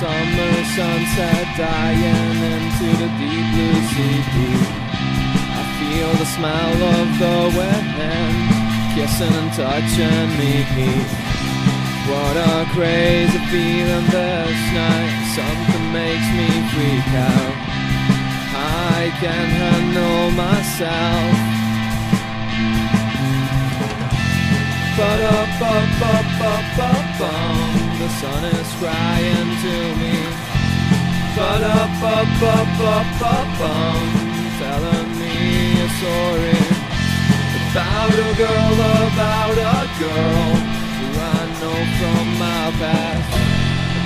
summer sunset dying into the deep blue sea blue. I feel the smell of the wind kissing and touching me. What a crazy feeling this night. Something makes me freak out. I can't handle myself. But up, up, up, up, up, up, up. Telling me a story about a girl, about a girl who I know from my past.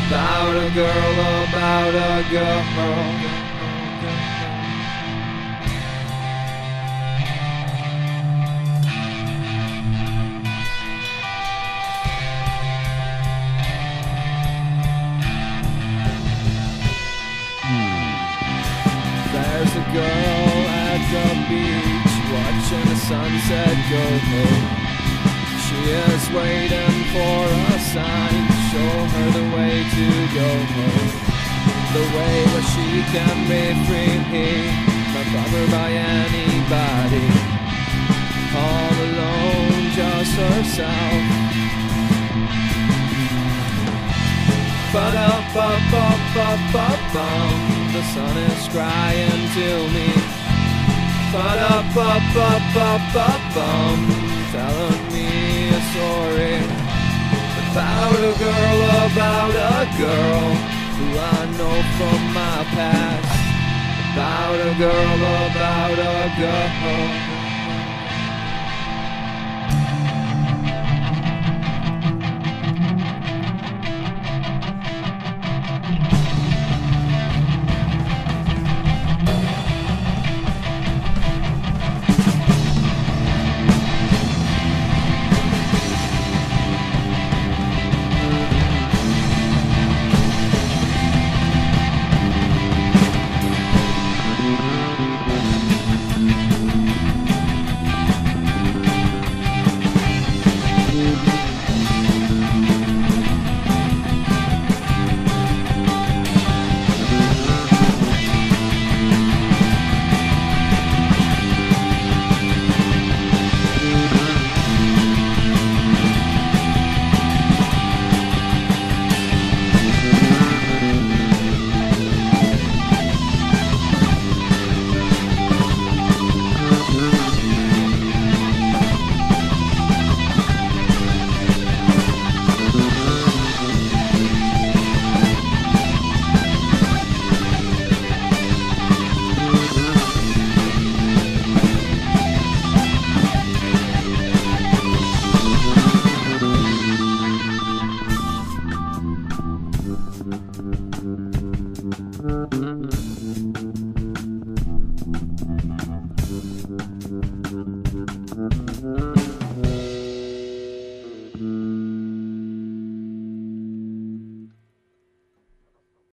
About a girl, about a girl. Sunset go home. She is waiting for a sign show her the way to go home. The way where she can be free, not bothered by anybody. All alone, just herself. But up, up, up, up, up, up. The sun is crying to me. Up. Telling me a story about a girl, about a girl who I know from my past. About a girl, about a girl. Mm-hmm.